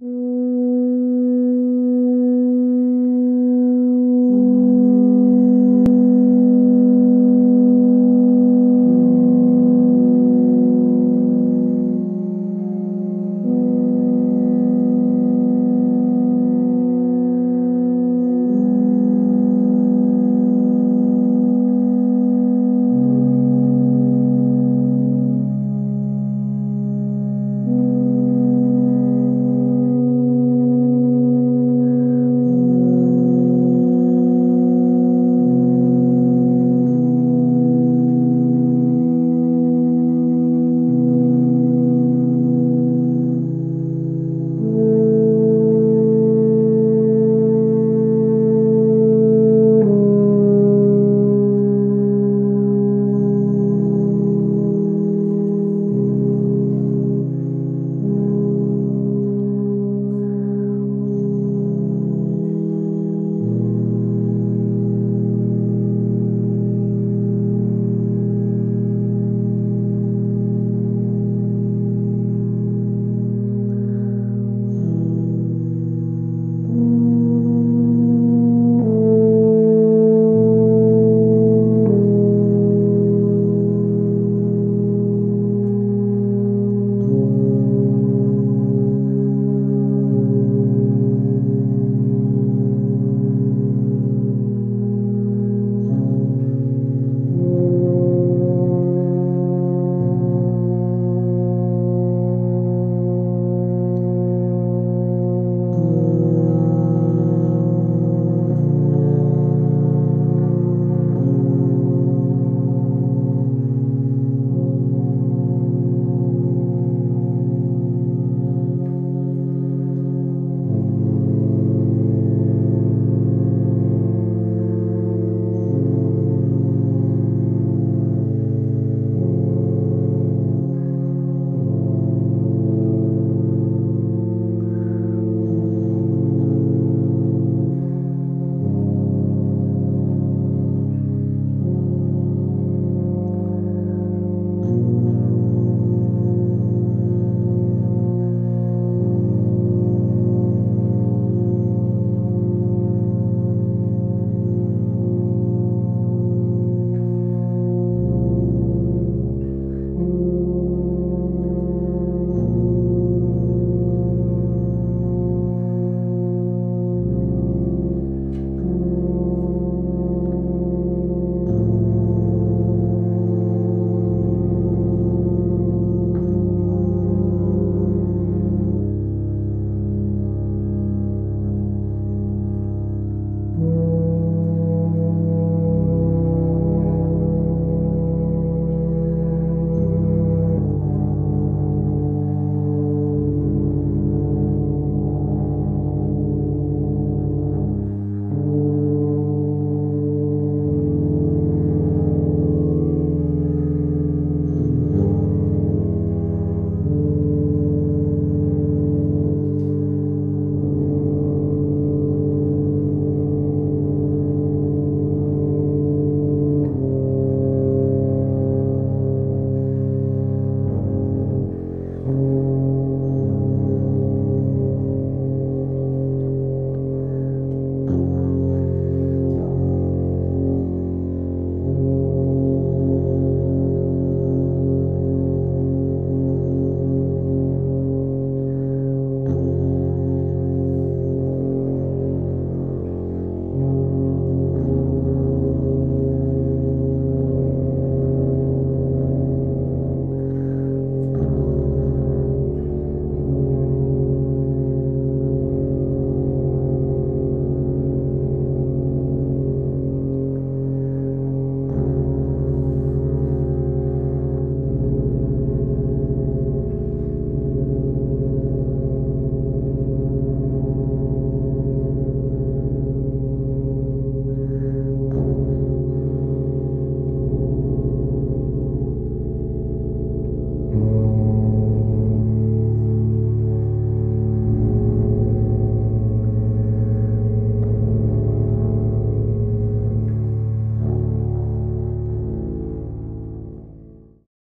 Mm.